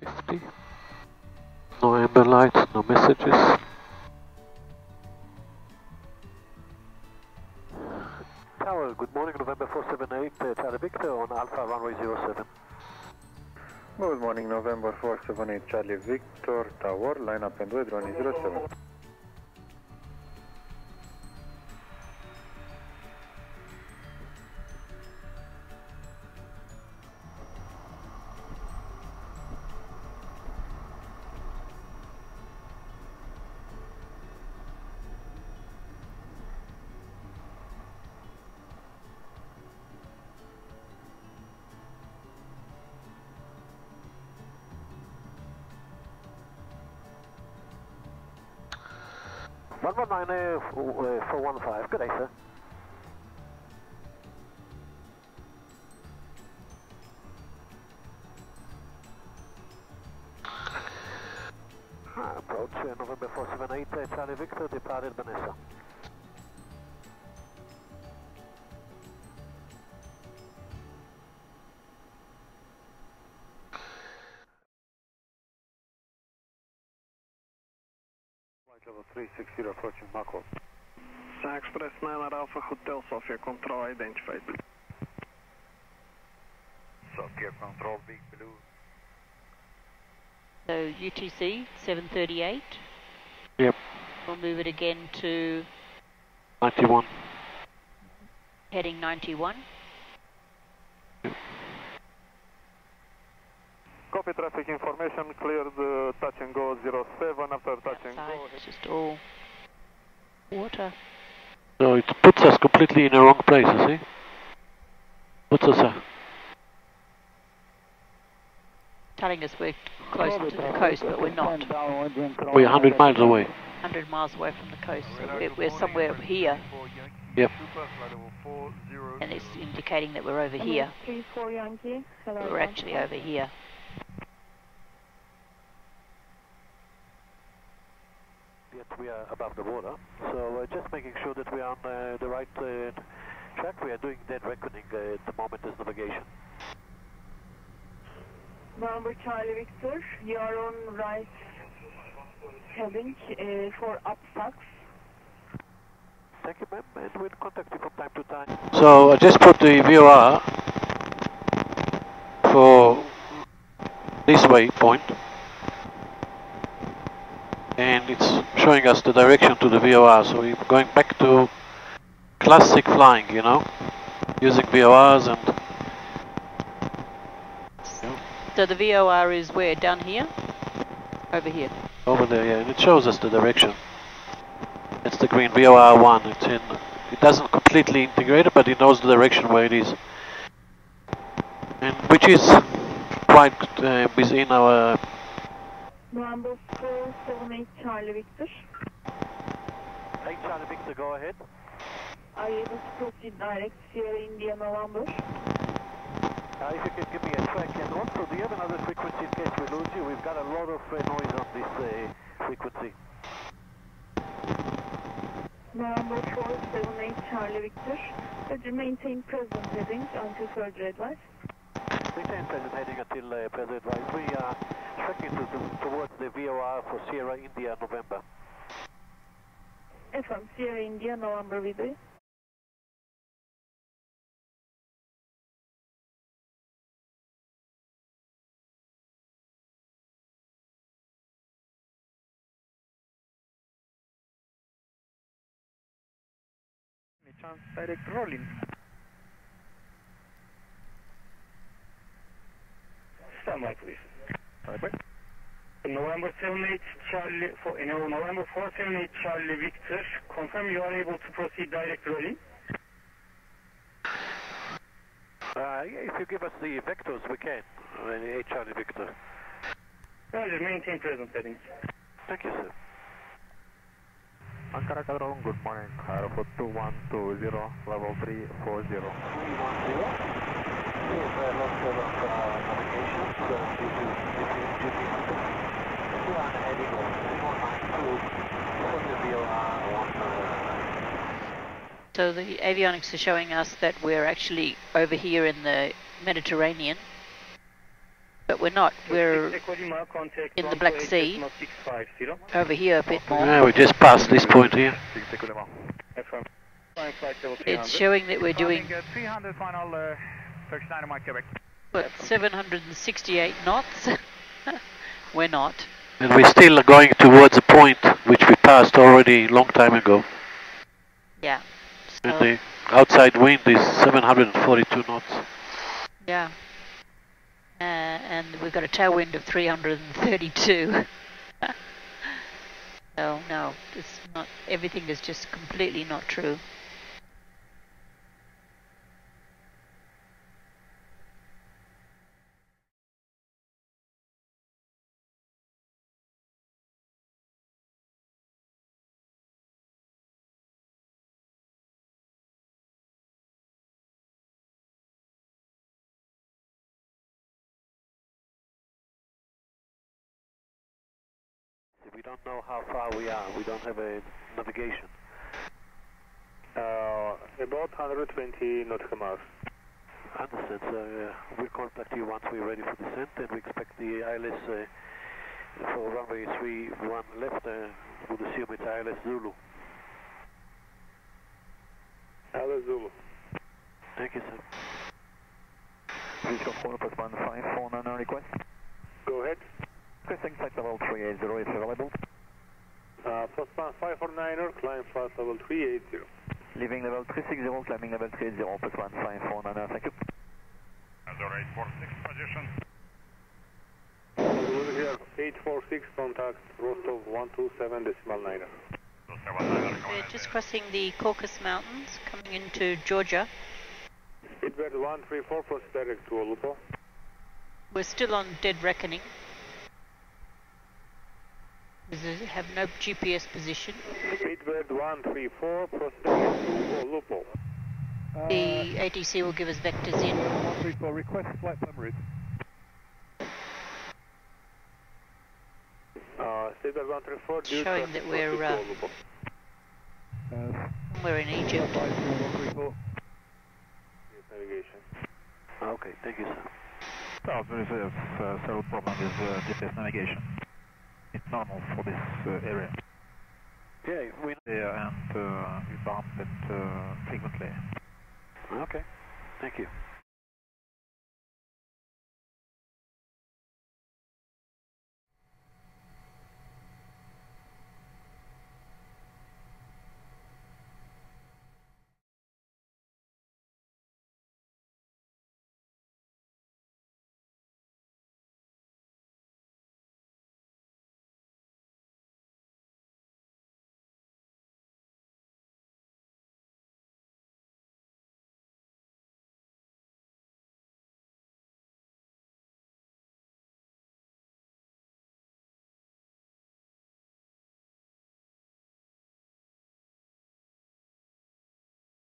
50. No amber lights, no messages. Tower, good morning, November 478, uh, Charlie Victor on Alpha runway 07. Good morning, November 478 Charlie Victor Tower, line up and wait, running 07. One one nine uh, four one five. Good day, sir. Approach uh, November 478, uh, Charlie Victor, departed Vanessa. Level 360 approaching Mako. Sun Express 9 at Alpha Hotel Sofia, control identified. Sofia Control, Big Blue. So UTC 738. Yep. We'll move it again to 91. heading 91. Copy traffic information, cleared uh, touch and go 07 after touch and Outside, go. it's just all water. No, it puts us completely in the wrong place, you see? Puts us uh, Telling us we're close to the coast, but we're not. we're 100 miles away. 100 miles away from the coast. So we're, we're somewhere here, Yep. and it's indicating that we're over here. 34 Yankee. Hello. But we're actually over here. We are above the water. So uh, just making sure that we are on uh, the right uh, track. We are doing dead reckoning uh, at the moment as navigation. November Charlie Victor. You are on right heading uh, for Upfax. Thank you, ma'am, and we'll contact you from time to time. So I just put the VOR for this waypoint, and it's showing us the direction to the VOR. So we're going back to classic flying, you know, using VORs and So the VOR is where? Down here? Over here. over there, yeah, and it shows us the direction. It's the green VOR one. It's in. It doesn't completely integrate it, but it knows the direction where it is, and which is quite uh, within our. November 478 Charlie Victor. Hey, Charlie Victor, go ahead. Are you able to proceed direct Sierra India November? Uh, if you can give me a track, and also, do you have another frequency in case we lose you? We've got a lot of uh, noise on this uh, frequency. November 478 Charlie Victor. Would you maintain present heading until further advice? Maintain present heading until uh, present advice. We are tracking to, to, towards the VOR for Sierra India November. FM Sierra India November with you. Chance direct rolling. Stand by, please. Bye bye. November 78 Charlie, for, no, November 478 Charlie Victor, confirm you are able to proceed direct rolling. Uh, yeah, if you give us the vectors, we can. Uh, hey, Charlie Victor. Roger, maintain present heading. Thank you, sir. Ankara Kadron, good morning. Aeroport 2120, level 340. 310. Yes, I lost a lot of uh, navigation, so due to different duty incident. We are heading on 3192 for the VOR 1. So the avionics are showing us that we're actually over here in the Mediterranean. but we're not. We're Echo Lima, contact in the Black Sea. over here a bit more. Yeah, we just passed this point here. Six Echo Lima. Affirm. Flying flight level 300. It's showing that we're doing uh, 300 final, uh, Turkish Dynamite Quebec. What 768 knots. we're not. And we're still going towards a point which we passed already long time ago. Yeah. And So, the outside wind is 742 knots. yeah. Uh, and we've got a tailwind of 332. so no, it's not. Everything is just completely not true. We don't know how far we are. We don't have a navigation. Uh, about 120 nautical miles. Understand. So uh, we'll contact you once we're ready for descent, and we expect the ILS uh, for runway 31 left. Uh, we'll assume it's ILS Zulu. ILS Zulu. Thank you, sir. Please control plus one five four nine request. Go ahead. Requesting flight level 380 if available. Uh, plus one 549er, climb flight level 380. Leaving level 360, climbing level 380, plus one five four nine thank you. Azure 846 position. Zulu here, 846, contact Rostov 127 decimal 9. 279 We're just crossing the Caucasus Mountains, coming into Georgia. Speedbird 134, proceed direct to Olupo. We're still on dead reckoning. We have no GPS position. Speedbird 134, proceed direct to Olupo. The ATC will give us vectors in. 134, request flight plan route. Uh, Speedbird 134, due Showing that we're, uh, Olupo. We're in Egypt. Yes, navigation. Okay, thank you, sir. Oh, there is a uh, several problems with uh, GPS navigation. It's normal for this uh, area. Yeah, we. Yeah, and uh, we bump it uh, frequently. Okay, thank you.